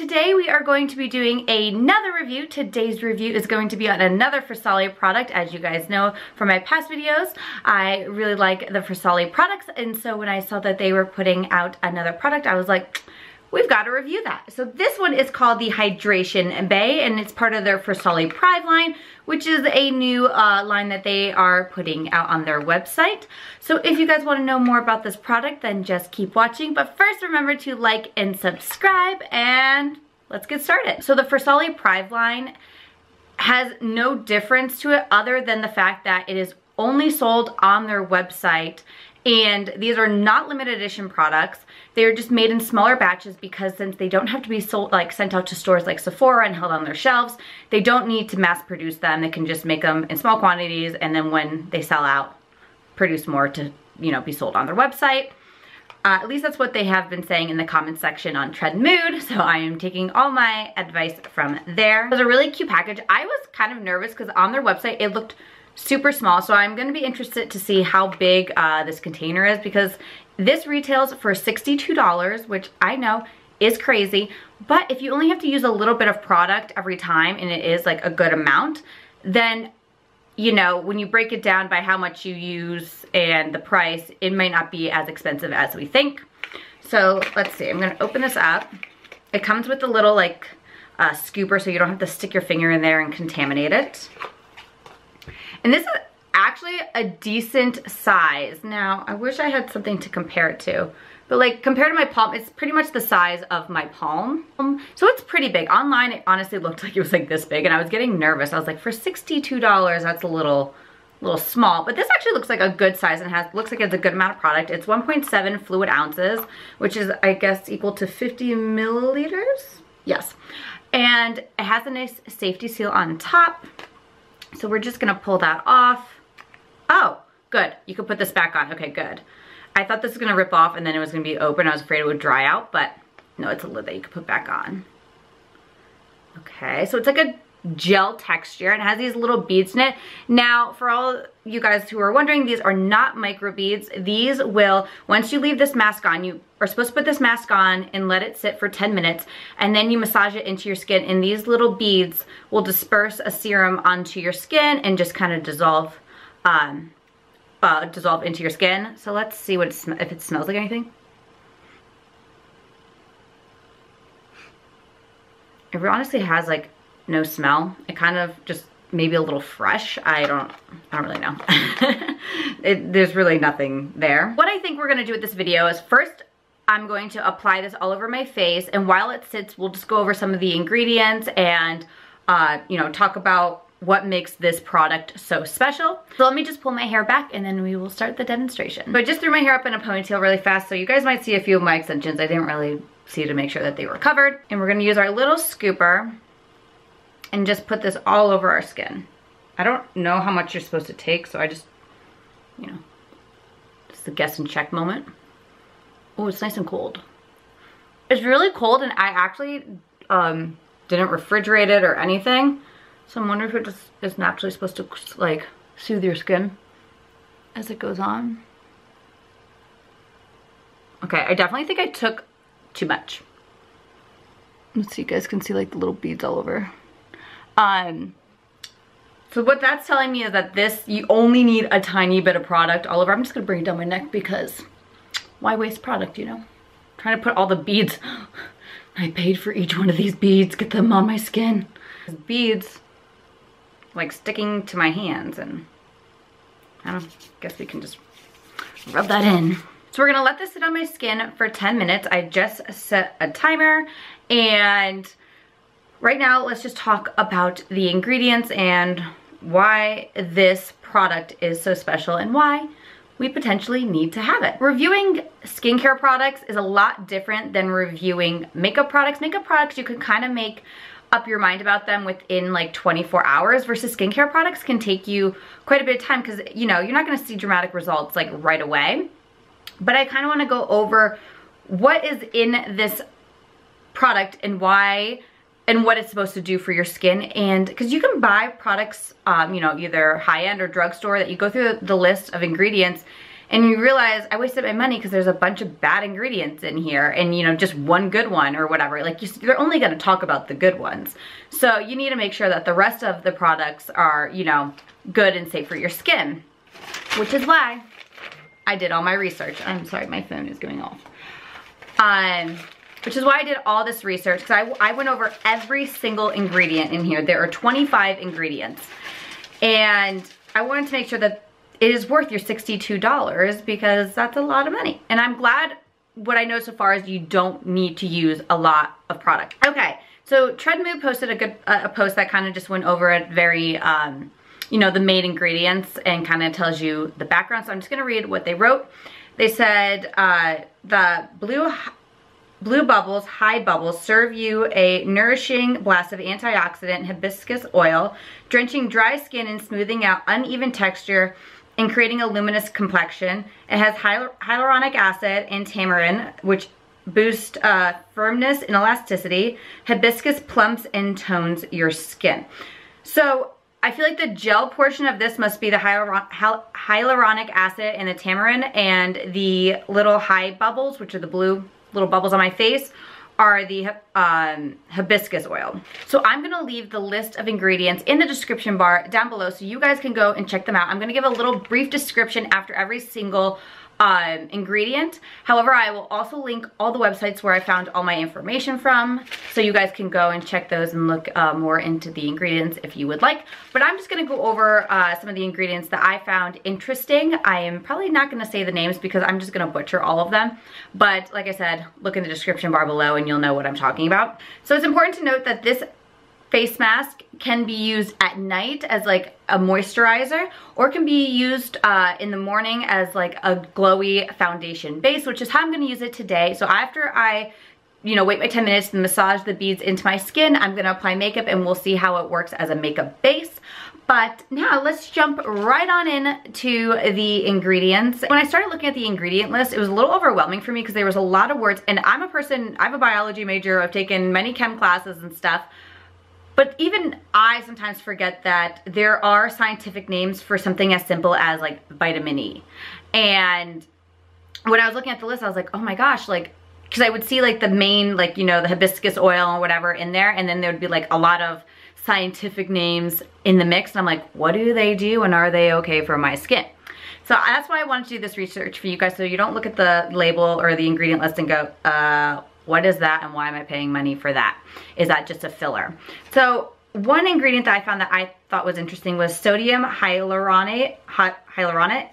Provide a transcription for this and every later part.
today we are going to be doing another review. Today's review is going to be on another Farsali product. As you guys know from my past videos, I really like the Farsali products and so when I saw that they were putting out another product, I was like, we've got to review that. So this one is called the Hydration BAE and it's part of their Farsali Prive line, which is a new uh, line that they are putting out on their website. So if you guys want to know more about this product, then just keep watching. But first, remember to like and subscribe and let's get started. So the Farsali Prive line has no difference to it other than the fact that it is only sold on their website and these are not limited edition products. They're just made in smaller batches because since they don't have to be sold like sent out to stores like Sephora and held on their shelves, they don't need to mass produce them. They can just make them in small quantities and then when they sell out, produce more to, you know, be sold on their website. Uh, at least that's what they have been saying in the comments section on Trend Mood, so I am taking all my advice from there. It was a really cute package. I was kind of nervous because on their website it looked super small. So I'm gonna be interested to see how big uh, this container is because this retails for $62, which I know is crazy. But if you only have to use a little bit of product every time and it is like a good amount, then you know, when you break it down by how much you use and the price, it might not be as expensive as we think. So let's see, I'm gonna open this up. It comes with a little like uh, scooper so you don't have to stick your finger in there and contaminate it. And this is actually a decent size. Now, I wish I had something to compare it to. But like compared to my palm, it's pretty much the size of my palm. So it's pretty big. Online, it honestly looked like it was like this big and I was getting nervous. I was like, for $62, that's a little, little small. But this actually looks like a good size and has looks like it's a good amount of product. It's 1.7 fluid ounces, which is, I guess, equal to 50 milliliters? Yes. And it has a nice safety seal on top. So we're just gonna pull that off. Oh, good. You can put this back on. Okay, good. I thought this was gonna rip off and then it was gonna be open. I was afraid it would dry out, but no, it's a lid that you can put back on. Okay, so it's like a gel texture and has these little beads in it. Now, for all you guys who are wondering, these are not micro beads. These will, once you leave this mask on, you are supposed to put this mask on and let it sit for 10 minutes and then you massage it into your skin and these little beads will disperse a serum onto your skin and just kind of dissolve um, uh, dissolve into your skin. So let's see what it if it smells like anything. It honestly has like no smell. It kind of just maybe a little fresh. I don't, I don't really know. it, there's really nothing there. What I think we're gonna do with this video is first, I'm going to apply this all over my face and while it sits, we'll just go over some of the ingredients and, uh, you know, talk about what makes this product so special. So let me just pull my hair back and then we will start the demonstration. But I just threw my hair up in a ponytail really fast so you guys might see a few of my extensions. I didn't really see to make sure that they were covered. And we're gonna use our little scooper and just put this all over our skin. I don't know how much you're supposed to take, so I just, you know, just the guess and check moment. Oh, it's nice and cold. It's really cold and I actually um, didn't refrigerate it or anything. So I'm wondering if it just is naturally supposed to like soothe your skin as it goes on. Okay, I definitely think I took too much. Let's see, you guys can see like the little beads all over. Um, so what that's telling me is that this, you only need a tiny bit of product all over. I'm just gonna bring it down my neck because why waste product, you know? I'm trying to put all the beads. I paid for each one of these beads, get them on my skin. Beads like sticking to my hands and I don't guess we can just rub that in. So we're gonna let this sit on my skin for 10 minutes. I just set a timer and right now let's just talk about the ingredients and why this product is so special and why we potentially need to have it. Reviewing skincare products is a lot different than reviewing makeup products. Makeup products, you can kind of make up your mind about them within like 24 hours versus skincare products can take you quite a bit of time because, you know, you're not going to see dramatic results like right away. But I kind of want to go over what is in this product and why and what it's supposed to do for your skin and because you can buy products um, you know either high-end or drugstore that you go through the list of ingredients and you realize I wasted my money because there's a bunch of bad ingredients in here and you know just one good one or whatever. Like you, they're only going to talk about the good ones. So you need to make sure that the rest of the products are you know good and safe for your skin which is why I did all my research. I'm sorry my phone is going off. Um which is why I did all this research because I, I went over every single ingredient in here. There are 25 ingredients. And I wanted to make sure that it is worth your $62 because that's a lot of money. And I'm glad what I know so far is you don't need to use a lot of product. Okay, so Trend Mood posted a good uh, a post that kind of just went over it very, um, you know, the main ingredients and kind of tells you the background. So I'm just gonna read what they wrote. They said uh, the blue Blue Bubbles Hybubbles serve you a nourishing blast of antioxidant hibiscus oil, drenching dry skin and smoothing out uneven texture and creating a luminous complexion. It has hyaluronic acid and tamarind, which boost uh, firmness and elasticity. Hibiscus plumps and tones your skin. So I feel like the gel portion of this must be the hyaluronic acid and the tamarind and the little Hybubbles, which are the blue little bubbles on my face, are the um, hibiscus oil. So I'm gonna leave the list of ingredients in the description bar down below so you guys can go and check them out. I'm gonna give a little brief description after every single um, ingredient. However, I will also link all the websites where I found all my information from, so you guys can go and check those and look uh, more into the ingredients if you would like. But I'm just gonna go over uh, some of the ingredients that I found interesting. I am probably not gonna say the names because I'm just gonna butcher all of them. But like I said, look in the description bar below and you'll know what I'm talking about. So it's important to note that this face mask can be used at night as like a moisturizer or can be used uh, in the morning as like a glowy foundation base, which is how I'm gonna use it today. So after I you know, wait my 10 minutes and massage the beads into my skin. I'm gonna apply makeup and we'll see how it works as a makeup base. But now let's jump right on in to the ingredients. When I started looking at the ingredient list, it was a little overwhelming for me because there was a lot of words and I'm a person, I have a biology major, I've taken many chem classes and stuff. But even I sometimes forget that there are scientific names for something as simple as like vitamin E. And when I was looking at the list, I was like, oh my gosh, like, because I would see like the main, like, you know, the hibiscus oil or whatever in there. And then there would be like a lot of scientific names in the mix. And I'm like, what do they do and are they okay for my skin? So that's why I wanted to do this research for you guys so you don't look at the label or the ingredient list and go, uh, what is that and why am I paying money for that? Is that just a filler? So one ingredient that I found that I thought was interesting was sodium hyaluronate, hyaluronate,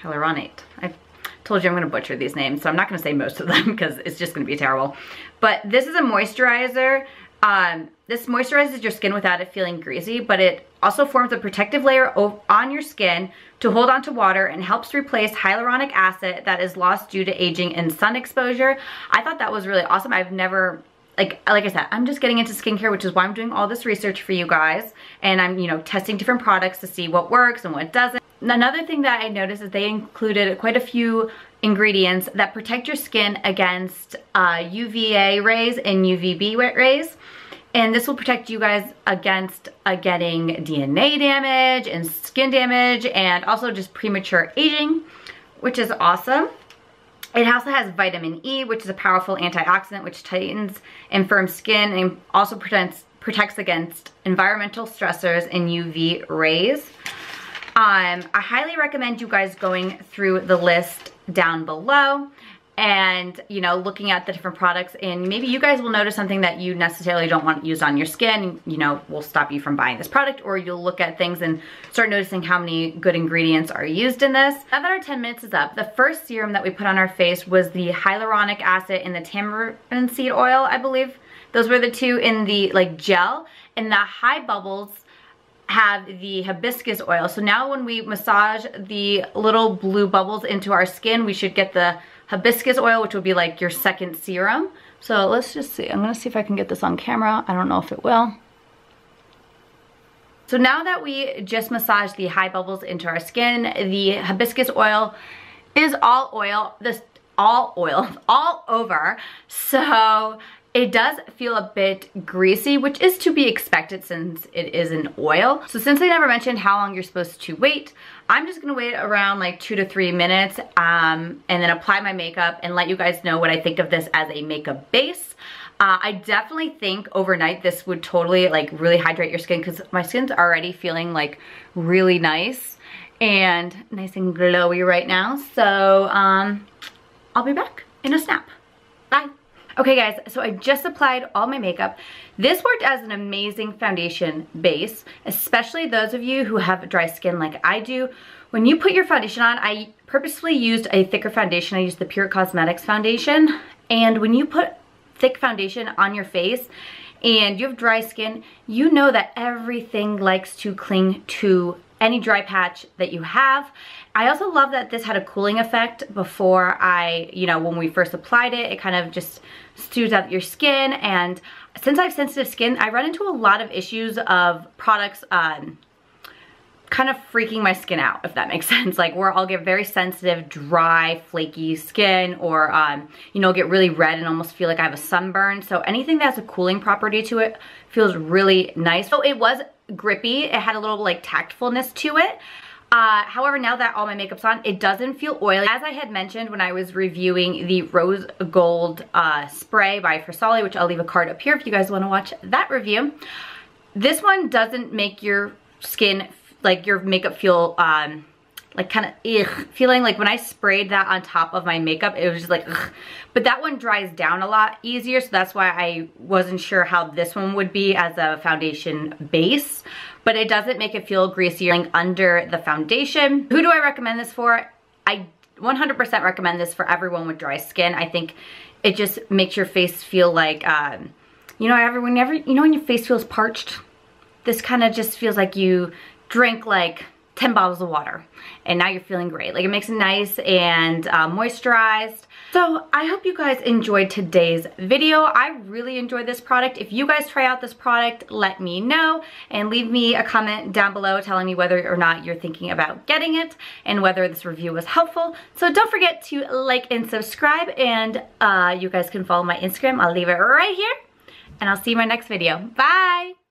hyaluronate. I told you I'm gonna butcher these names, so I'm not gonna say most of them because it's just gonna be terrible. But this is a moisturizer um, this moisturizes your skin without it feeling greasy, but it also forms a protective layer on your skin to hold onto water and helps replace hyaluronic acid that is lost due to aging and sun exposure. I thought that was really awesome. I've never like like I said, I'm just getting into skincare, which is why I'm doing all this research for you guys. And I'm, you know, testing different products to see what works and what doesn't. Another thing that I noticed is they included quite a few ingredients that protect your skin against uh, UVA rays and UVB rays. And this will protect you guys against uh, getting DNA damage and skin damage and also just premature aging, which is awesome. It also has vitamin E, which is a powerful antioxidant which tightens and firms skin and also protects, protects against environmental stressors and UV rays. Um, I highly recommend you guys going through the list down below and you know looking at the different products and maybe you guys will notice something that you necessarily don't want used on your skin you know will stop you from buying this product or you'll look at things and start noticing how many good ingredients are used in this. Now that our 10 minutes is up the first serum that we put on our face was the hyaluronic acid and the tamarind seed oil i believe. Those were the two in the like gel and the Hybubbles have the hibiscus oil. So now when we massage the little blue bubbles into our skin we should get the hibiscus oil, which would be like your second serum. So let's just see. I'm gonna see if I can get this on camera. I don't know if it will. So now that we just massaged the Hybubbles into our skin, the hibiscus oil is all oil, this all oil, all over. So It does feel a bit greasy, which is to be expected since it is an oil. So since I never mentioned how long you're supposed to wait, I'm just gonna wait around like two to three minutes um, and then apply my makeup and let you guys know what I think of this as a makeup base. Uh, I definitely think overnight this would totally like really hydrate your skin because my skin's already feeling like really nice and nice and glowy right now. So um, I'll be back in a snap. Bye. Okay guys, so I just applied all my makeup. This worked as an amazing foundation base, especially those of you who have dry skin like I do. When you put your foundation on, I purposely used a thicker foundation. I used the Pure Cosmetics foundation. And when you put thick foundation on your face and you have dry skin, you know that everything likes to cling to any dry patch that you have. I also love that this had a cooling effect before I, you know, when we first applied it, it kind of just stews out your skin. And since I have sensitive skin, I run into a lot of issues of products um, kind of freaking my skin out, if that makes sense. Like where I'll get very sensitive, dry, flaky skin or, um, you know, get really red and almost feel like I have a sunburn. So anything that has a cooling property to it feels really nice. So it was grippy. It had a little like tactfulness to it. Uh, however, now that all my makeup's on, it doesn't feel oily. As I had mentioned when I was reviewing the Rose Gold uh, Spray by Farsali, which I'll leave a card up here if you guys want to watch that review. This one doesn't make your skin, like your makeup feel um, like kind of ugh, feeling like when I sprayed that on top of my makeup, it was just like ugh. But that one dries down a lot easier, so that's why I wasn't sure how this one would be as a foundation base. But it doesn't make it feel greasier under the foundation. Who do I recommend this for? I 100% recommend this for everyone with dry skin. I think it just makes your face feel like, um, you know, everyone, ever, you know when your face feels parched? This kind of just feels like you drink like 10 bottles of water and now you're feeling great. Like it makes it nice and uh, moisturized. So I hope you guys enjoyed today's video. I really enjoyed this product. If you guys try out this product, let me know and leave me a comment down below telling me whether or not you're thinking about getting it and whether this review was helpful. So don't forget to like and subscribe and uh, you guys can follow my Instagram. I'll leave it right here and I'll see you in my next video. Bye!